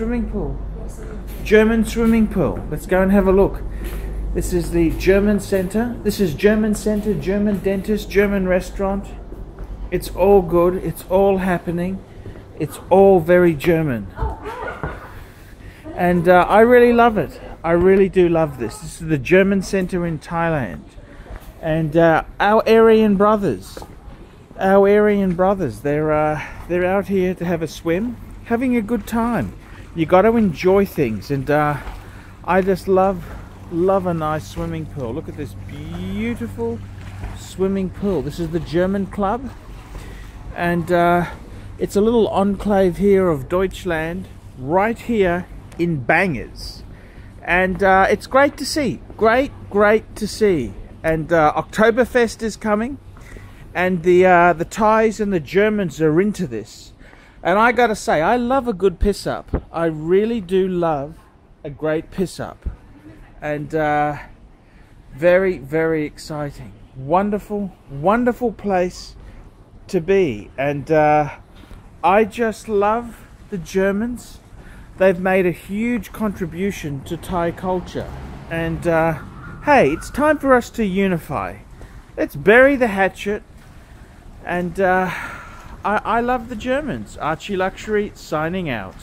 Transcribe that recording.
swimming pool. German swimming pool. Let's go and have a look. This is the German center. This is German center, German dentist, German restaurant. It's all good. It's all happening. It's all very German. And uh, I really love it. I really do love this. This is the German center in Thailand. And uh, our Aryan brothers, our Aryan brothers, they're, uh, they're out here to have a swim, having a good time. You got to enjoy things. And uh, I just love, love a nice swimming pool. Look at this beautiful swimming pool. This is the German club. And uh, it's a little enclave here of Deutschland, right here in Bangers and uh, it's great to see. Great, great to see. And uh, Oktoberfest is coming, and the uh, the Thais and the Germans are into this. And I got to say, I love a good piss up. I really do love a great piss up, and uh, very, very exciting. Wonderful, wonderful place to be, and uh, I just love the Germans they've made a huge contribution to Thai culture. And uh, hey, it's time for us to unify. Let's bury the hatchet. And uh, I, I love the Germans. Archie Luxury signing out.